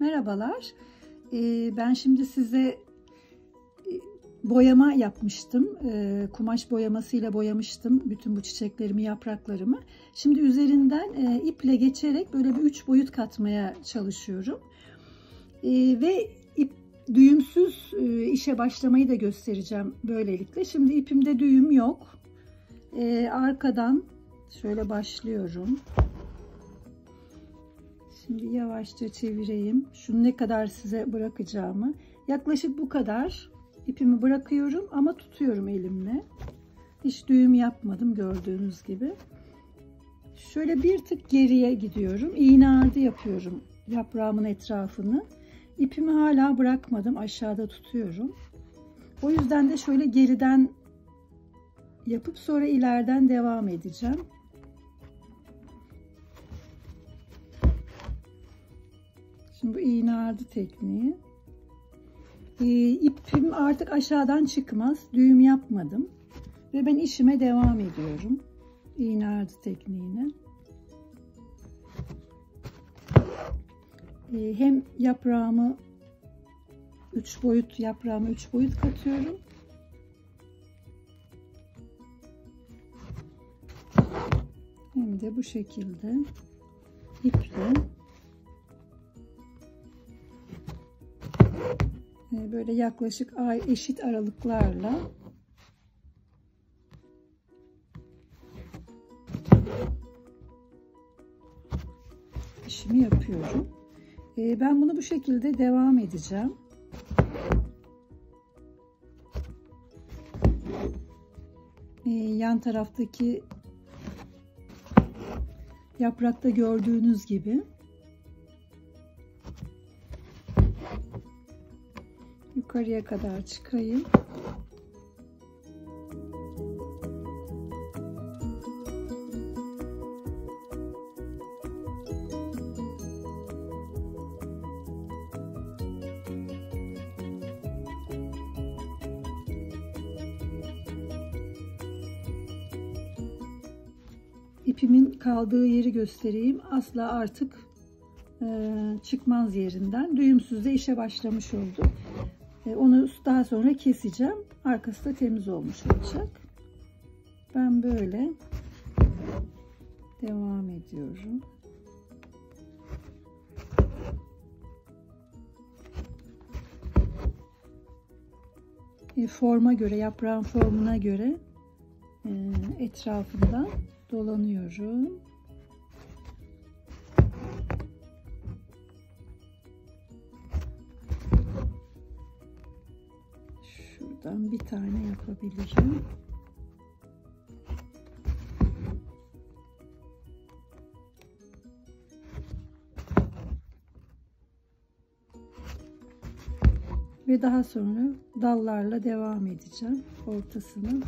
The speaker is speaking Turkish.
Merhabalar. Ee, ben şimdi size e, boyama yapmıştım. Ee, kumaş boyamasıyla boyamıştım bütün bu çiçeklerimi, yapraklarımı. Şimdi üzerinden e, iple geçerek böyle bir üç boyut katmaya çalışıyorum. Ee, ve ip düğümsüz e, işe başlamayı da göstereceğim böylelikle. Şimdi ipimde düğüm yok. Arkadan şöyle başlıyorum. Şimdi yavaşça çevireyim. Şunu ne kadar size bırakacağımı. Yaklaşık bu kadar ipimi bırakıyorum ama tutuyorum elimle. Hiç düğüm yapmadım gördüğünüz gibi. Şöyle bir tık geriye gidiyorum. İğne ardı yapıyorum yaprağımın etrafını. İpimi hala bırakmadım. Aşağıda tutuyorum. O yüzden de şöyle geriden yapıp sonra ileriden devam edeceğim. Şimdi bu iğne ardı tekniği. Ee, ipim artık aşağıdan çıkmaz. Düğüm yapmadım. Ve ben işime devam ediyorum. İğne ardı tekniğine. Ee, hem yaprağımı 3 boyut yaprağımı 3 boyut katıyorum. Hem de bu şekilde iple böyle yaklaşık ay eşit aralıklarla işimi yapıyorum. Ee, ben bunu bu şekilde devam edeceğim. Ee, yan taraftaki yaprakta gördüğünüz gibi yukarıya kadar çıkayım. ipimin kaldığı yeri göstereyim. Asla artık e, çıkmaz yerinden. Düğümsüz de işe başlamış oldu. E, onu daha sonra keseceğim. Arkası da temiz olmuş olacak. Ben böyle devam ediyorum. E, forma göre, yaprağın formuna göre e, etrafında dolanıyorum. Şuradan bir tane yapabilirim. Ve daha sonra dallarla devam edeceğim ortasını.